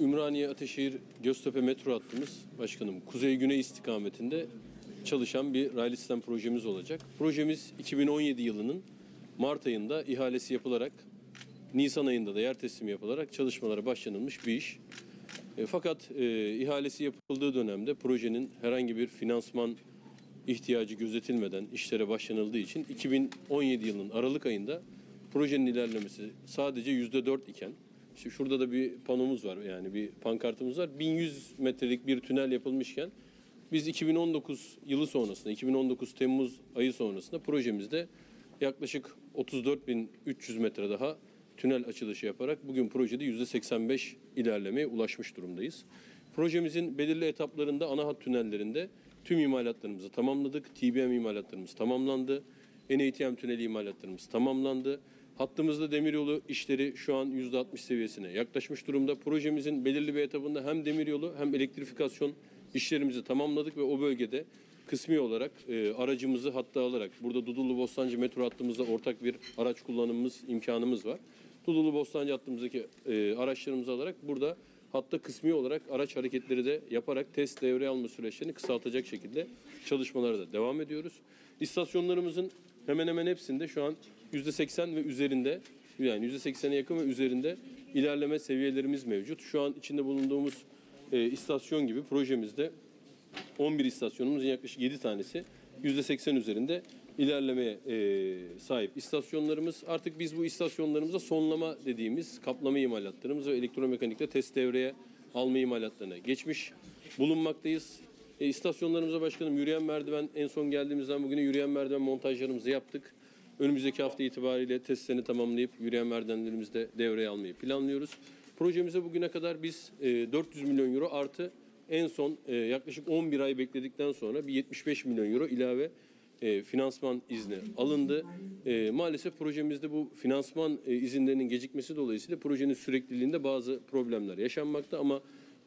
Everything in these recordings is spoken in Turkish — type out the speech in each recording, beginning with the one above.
Ümraniye Ateşehir Göztepe metro hattımız başkanım kuzey-güney istikametinde çalışan bir raylı sistem projemiz olacak. Projemiz 2017 yılının Mart ayında ihalesi yapılarak Nisan ayında da yer teslimi yapılarak çalışmalara başlanılmış bir iş. E, fakat e, ihalesi yapıldığı dönemde projenin herhangi bir finansman ihtiyacı gözetilmeden işlere başlanıldığı için 2017 yılının Aralık ayında projenin ilerlemesi sadece yüzde dört iken işte şurada da bir panomuz var yani bir pankartımız var. 1100 metrelik bir tünel yapılmışken biz 2019 yılı sonrasında 2019 Temmuz ayı sonrasında projemizde yaklaşık 34.300 metre daha tünel açılışı yaparak bugün projede %85 ilerlemeye ulaşmış durumdayız. Projemizin belirli etaplarında ana hat tünellerinde tüm imalatlarımızı tamamladık. TBM imalatlarımız tamamlandı. NATM tüneli imalatlarımız tamamlandı. Hattımızda demiryolu işleri şu an %60 seviyesine yaklaşmış durumda. Projemizin belirli bir etabında hem demiryolu hem elektrifikasyon işlerimizi tamamladık ve o bölgede kısmi olarak e, aracımızı hatta alarak burada Dudullu Bostancı metro hattımızda ortak bir araç kullanımımız imkanımız var. Dudullu Bostancı hattımızdaki e, araçlarımızı alarak burada hatta kısmi olarak araç hareketleri de yaparak test devreye alma süreçlerini kısaltacak şekilde çalışmalara da devam ediyoruz. İstasyonlarımızın hemen hemen hepsinde şu an %80 ve üzerinde yani %80'e yakın ve üzerinde ilerleme seviyelerimiz mevcut. Şu an içinde bulunduğumuz e, istasyon gibi projemizde 11 istasyonumuzun yaklaşık 7 tanesi %80 üzerinde ilerlemeye e, sahip istasyonlarımız. Artık biz bu istasyonlarımıza sonlama dediğimiz kaplama imalatlarımız ve elektromekanikte test devreye alma imalatlarına geçmiş bulunmaktayız. E, istasyonlarımıza başkanım yürüyen merdiven en son geldiğimizden bugüne yürüyen merdiven montajlarımızı yaptık. Önümüzdeki hafta itibariyle testlerini tamamlayıp yürüyen merdivenlerimizi de devreye almayı planlıyoruz. Projemize bugüne kadar biz e, 400 milyon euro artı en son e, yaklaşık 11 ay bekledikten sonra bir 75 milyon euro ilave e, finansman izni alındı. E, maalesef projemizde bu finansman e, izinlerinin gecikmesi dolayısıyla projenin sürekliliğinde bazı problemler yaşanmakta ama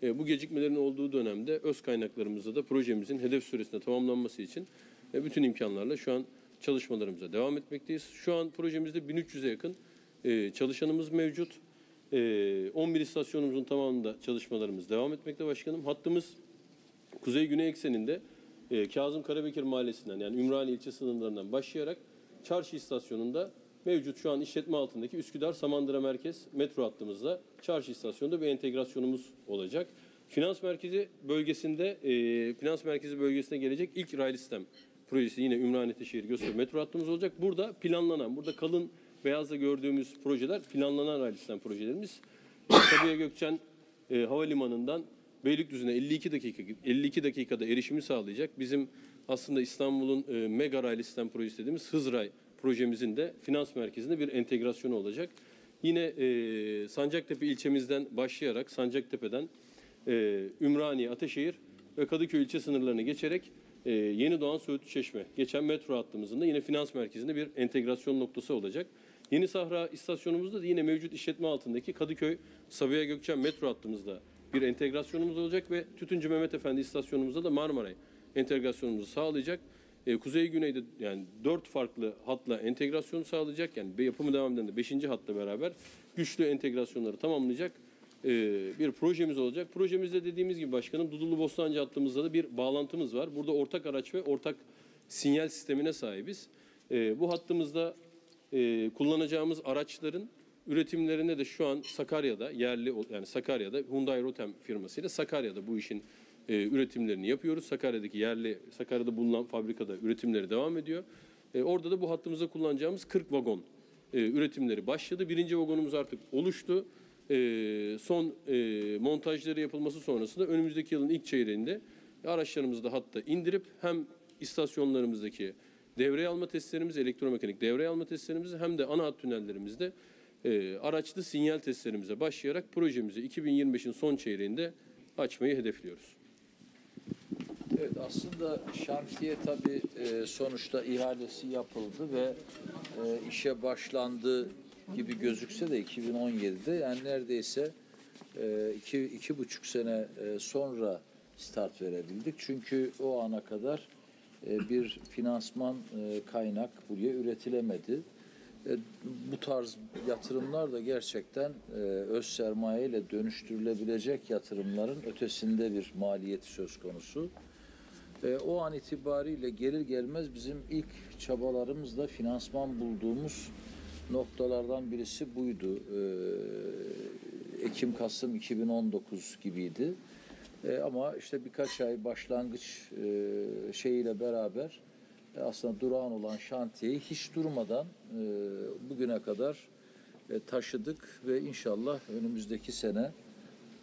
e, bu gecikmelerin olduğu dönemde öz kaynaklarımızda da projemizin hedef süresinde tamamlanması için e, bütün imkanlarla şu an çalışmalarımıza devam etmekteyiz. Şu an projemizde 1300'e yakın e, çalışanımız mevcut. E, 11 istasyonumuzun tamamında çalışmalarımız devam etmekte başkanım. Hattımız kuzey-güney ekseninde e, Kazım Karabekir Mahallesi'nden yani Ümraniye ilçe sınırlarından başlayarak Çarşı istasyonunda mevcut şu an işletme altındaki Üsküdar Samandıra Merkez metro hattımızda Çarşı istasyonunda bir entegrasyonumuz olacak. Finans merkezi bölgesinde e, finans merkezi bölgesine gelecek ilk raylı sistem projesi yine Ümraniye Teşehir Göztepe metro hattımız olacak. Burada planlanan, burada kalın beyazda gördüğümüz projeler planlanan raylı sistem projelerimiz. Sabiha Gökçen e, Havalimanı'ndan Beylikdüzü'ne 52 dakika 52 dakikada erişimi sağlayacak. Bizim aslında İstanbul'un e, mega raylı sistem projesi dediğimiz Hızray projemizin de finans merkezinde bir entegrasyonu olacak. Yine e, Sancaktepe ilçemizden başlayarak Sancaktepe'den e, Ümraniye, Ateşehir ve Kadıköy ilçe sınırlarını geçerek e, Yeni Doğan Söğütlü Çeşme geçen metro hattımızın da yine finans merkezinde bir entegrasyon noktası olacak. Yeni Sahra istasyonumuzda da yine mevcut işletme altındaki Kadıköy Sabiha Gökçen metro hattımızda bir entegrasyonumuz olacak ve Tütüncü Mehmet Efendi istasyonumuzda da Marmaray entegrasyonumuzu sağlayacak. E, Kuzey Güney'de yani dört farklı hatla entegrasyonu sağlayacak. Yani yapımı devam eden de beşinci hatla beraber güçlü entegrasyonları tamamlayacak e, bir projemiz olacak. Projemizde dediğimiz gibi başkanım Dudullu Bostancı hattımızda da bir bağlantımız var. Burada ortak araç ve ortak sinyal sistemine sahibiz. E, bu hattımızda e, kullanacağımız araçların üretimlerinde de şu an Sakarya'da yerli yani Sakarya'da Hyundai Rotem firmasıyla Sakarya'da bu işin e, üretimlerini yapıyoruz. Sakarya'daki yerli Sakarya'da bulunan fabrikada üretimleri devam ediyor. E, orada da bu hattımızda kullanacağımız 40 vagon e, üretimleri başladı. Birinci vagonumuz artık oluştu. E, son e, montajları yapılması sonrasında önümüzdeki yılın ilk çeyreğinde araçlarımızı da hatta indirip hem istasyonlarımızdaki devreye alma testlerimizi, elektromekanik devreye alma testlerimizi hem de ana hat tünellerimizde e, araçlı sinyal testlerimize başlayarak projemizi 2025'in son çeyreğinde açmayı hedefliyoruz. Evet aslında şantiye tabii e, sonuçta ihalesi yapıldı ve e, işe başlandı gibi gözükse de 2017'de yani neredeyse e, iki, iki buçuk sene sonra start verebildik. Çünkü o ana kadar bir finansman kaynak buraya üretilemedi. Bu tarz yatırımlar da gerçekten öz sermaye ile dönüştürülebilecek yatırımların ötesinde bir maliyeti söz konusu. E, o an itibariyle gelir gelmez bizim ilk çabalarımızda finansman bulduğumuz noktalardan birisi buydu. E, Ekim-Kasım 2019 gibiydi. E, ama işte birkaç ay başlangıç e, şeyiyle beraber e, aslında durağan olan şantiyeyi hiç durmadan e, bugüne kadar e, taşıdık ve inşallah önümüzdeki sene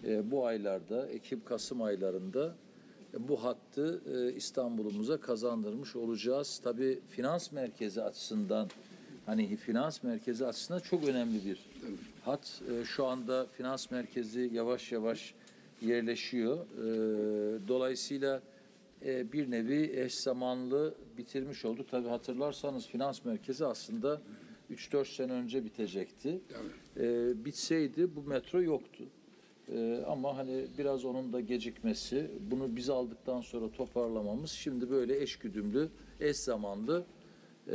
e, bu aylarda, Ekim-Kasım aylarında bu hattı e, İstanbul'umuza kazandırmış olacağız. Tabii finans merkezi açısından hani finans merkezi açısından çok önemli bir hat. E, Şu anda finans merkezi yavaş yavaş yerleşiyor. E, Dolayısıyla e, bir nevi eş zamanlı bitirmiş olduk. Tabii hatırlarsanız finans merkezi aslında 3-4 sene önce bitecekti. E, bitseydi bu metro yoktu. Ee, ama hani biraz onun da gecikmesi, bunu biz aldıktan sonra toparlamamız şimdi böyle eşgüdümlü, eş zamanlı e,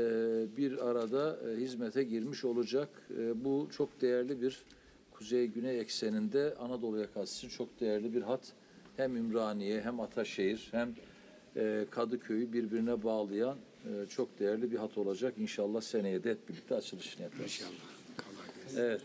bir arada e, hizmete girmiş olacak. E, bu çok değerli bir kuzey-güney ekseninde Anadolu yakası için çok değerli bir hat. Hem Ümraniye hem Ataşehir hem e, Kadıköy'ü birbirine bağlayan e, çok değerli bir hat olacak. İnşallah seneye de hep birlikte açılışını yaparız. İnşallah. Evet.